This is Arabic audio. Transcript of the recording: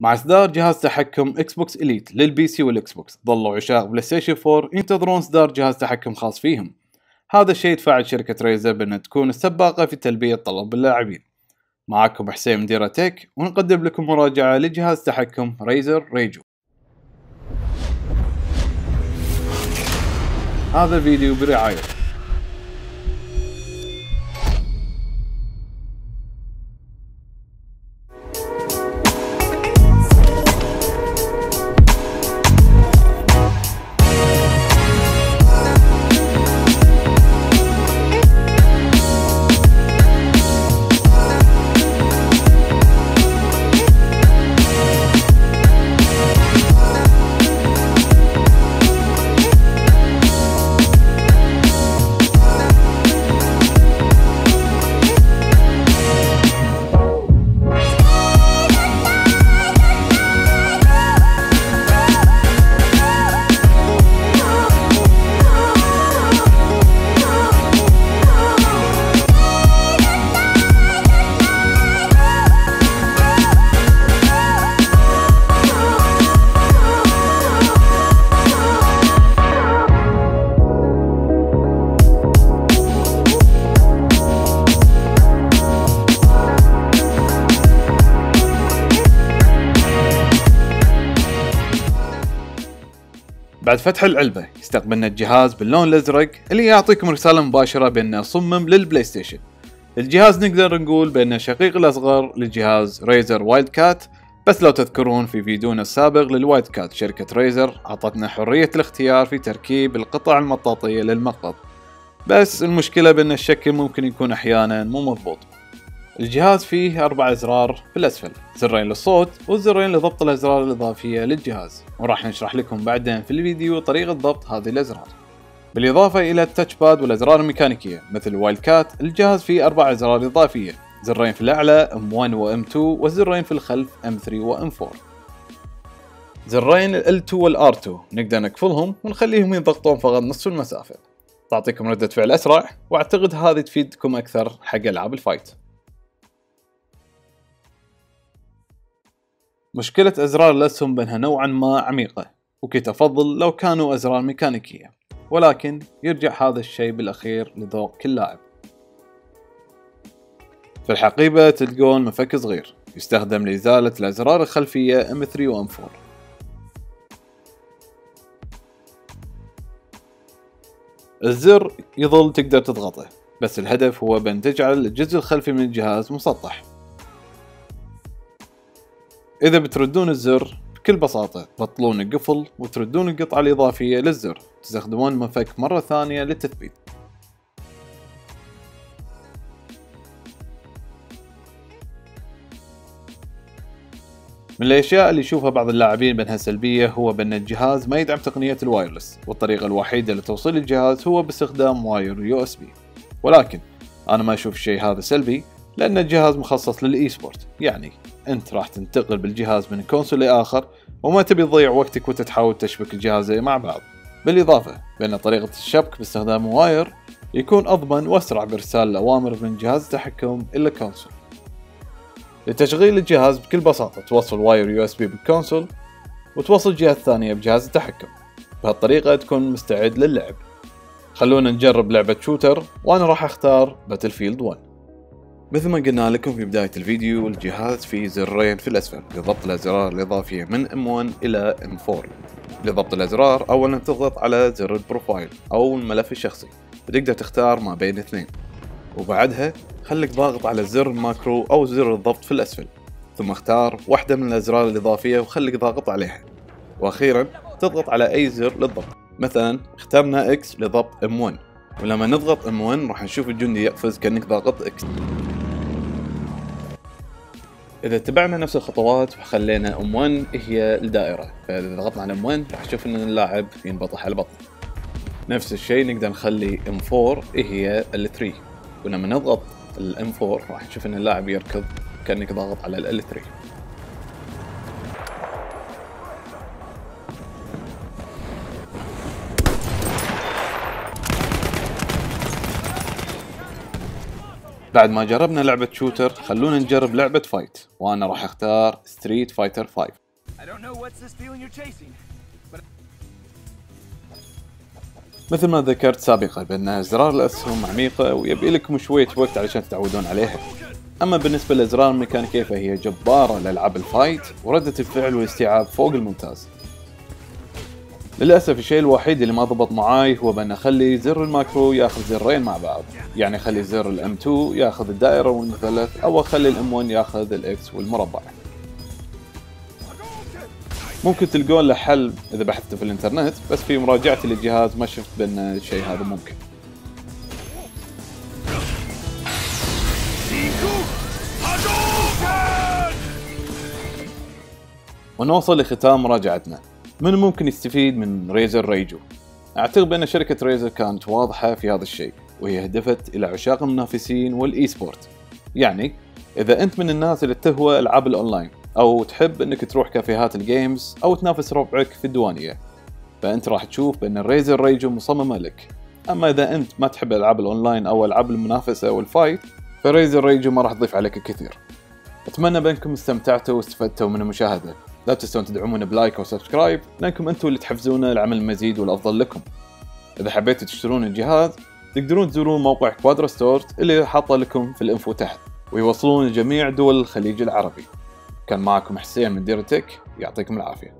مع إصدار جهاز تحكم إكس بوكس Elite لل PC والاكس بوكس ظلوا عشاق بلاي ستيشن 4 ينتظرون إصدار جهاز تحكم خاص فيهم. هذا الشيء دفعت شركة ريزر بأن تكون السباقة في تلبية طلب اللاعبين. معكم حسين مديرة تك ونقدم لكم مراجعة لجهاز تحكم ريزر ريجو هذا الفيديو برعاية. بعد فتح العلبة يستقبلنا الجهاز باللون الأزرق اللي يعطيكم رسالة مباشرة بأنه صمم للبلاي ستيشن الجهاز نقدر نقول بأنه شقيق الأصغر لجهاز ريزر وايلد كات بس لو تذكرون في فيديونا السابق للوايلد كات شركة ريزر أعطتنا حرية الاختيار في تركيب القطع المطاطية للمقبض. بس المشكلة بأن الشكل ممكن يكون أحيانا مو مضبوط. الجهاز فيه أربع أزرار في الأسفل زرين للصوت وزرين لضبط الأزرار الإضافية للجهاز. وراح نشرح لكم بعدين في الفيديو طريقة ضبط هذه الأزرار. بالإضافة إلى ال touch pad والأزرار الميكانيكية مثل وايلد كات الجهاز فيه أربع أزرار إضافية زرين في الأعلى M1 و M2 وزرين في الخلف M3 و M4 زرين L2 وال R2 نقدر نقفلهم ونخليهم يضغطون فقط نصف المسافة. تعطيكم ردة فعل أسرع وأعتقد هذه تفيدكم أكثر حق ألعاب ال fight. مشكلة أزرار الأسهم بأنها نوعا ما عميقة وكنت أفضل لو كانوا أزرار ميكانيكية ولكن يرجع هذا الشيء بالأخير لذوق كل لاعب. في الحقيبة تلقون مفك صغير يستخدم لإزالة الأزرار الخلفية M3 و M4 الزر يظل تقدر تضغطه بس الهدف هو بأن تجعل الجزء الخلفي من الجهاز مسطح. إذا بتردون الزر بكل بساطة تبطلون القفل وتردون القطعة الإضافية للزر تستخدمون مفك مرة ثانية للتثبيت. من الأشياء اللي يشوفها بعض اللاعبين بأنها سلبية هو بأن الجهاز ما يدعم تقنية ال wireless والطريقة الوحيدة لتوصيل الجهاز هو باستخدام wire USB. ولكن أنا ما أشوف الشيء هذا سلبي لأن الجهاز مخصص لل e-sport يعني انت راح تنتقل بالجهاز من console لآخر وما تبي تضيع وقتك وانت تحاول تشبك الجهازين مع بعض. بالإضافة بان طريقة الشبك باستخدام wire يكون أضمن وأسرع بإرسال الأوامر من جهاز التحكم إلى ال console لتشغيل الجهاز بكل بساطة توصل wire USB بال console وتوصل الجهة الثانية بجهاز التحكم. بهالطريقة تكون مستعد للعب. خلونا نجرب لعبة shooter وأنا راح أختار باتل فيلد 1 مثل ما قلنا لكم في بداية الفيديو الجهاز فيه زرين في الأسفل. لضبط الأزرار الإضافية من M1 إلى M4 لضبط الأزرار أولا تضغط على زر ال profile أو الملف الشخصي. وتقدر تختار ما بين اثنين. وبعدها خليك ضاغط على زر ال macro أو زر الضبط في الأسفل. ثم اختار واحدة من الأزرار الإضافية وخليك ضاغط عليها. وأخيرا تضغط على أي زر للضبط. مثلا اخترنا X لضبط M1 ولما نضغط M1 راح نشوف الجندي يقفز كأنك ضاغط X. إذا اتبعنا نفس الخطوات وخلينا M1 هي الدائرة. فإذا ضغطنا على M1 راح نشوف إن اللاعب ينبطح على البطن. نفس الشيء نقدر نخلي M4 هي L3 ولما نضغط ال M4 راح نشوف إن اللاعب يركض كأنك ضاغط على ال 3 بعد ما جربنا لعبة shooter خلونا نجرب لعبة fight. وأنا راح أختار Street Fighter 5 مثل ما ذكرت سابقا بأن ازرار الأسهم عميقة ويبي لكم شوية وقت علشان تتعودون عليها. أما بالنسبة لازرار الميكانيكية فهي جبارة لألعاب ال fight وردة الفعل والاستيعاب فوق الممتاز. للأسف الشيء الوحيد اللي ما ضبط معاي هو بأن أخلي زر ال macro ياخذ زرين مع بعض. يعني أخلي زر ال M 2 ياخذ الدائرة والمثلث أو أخلي ال M 1 ياخذ ال X والمربع. ممكن تلقون له حل إذا بحثتوا في الإنترنت بس في مراجعتي للجهاز ما شفت بأن الشيء هذا ممكن. ونوصل لختام مراجعتنا. من ممكن يستفيد من Razer Raiju؟ أعتقد بأن شركة Razer كانت واضحة في هذا الشيء وهي هدفت إلى عشاق المنافسين وال e-sport يعني إذا أنت من الناس اللي تهوى ألعاب الأونلاين أو تحب إنك تروح كافيهات ال games أو تنافس ربعك في الديوانية فأنت راح تشوف بأن ال Razer Raiju مصممة لك. أما إذا أنت ما تحب ألعاب الأونلاين أو ألعاب المنافسة وال fight ف Razer Raiju ما راح تضيف عليك كثير. أتمنى بأنكم استمتعتوا واستفدتوا من المشاهدة. لا تنسون تدعمونا ب like و subscribe لأنكم أنتم اللي تحفزونا لعمل المزيد والأفضل لكم. إذا حبيتوا تشترون الجهاز تقدرون تزورون موقع Quadra Store اللي حاطه لكم في ال info تحت ويوصلون لجميع دول الخليج العربي. كان معكم حسين من ديرتك يعطيكم العافية.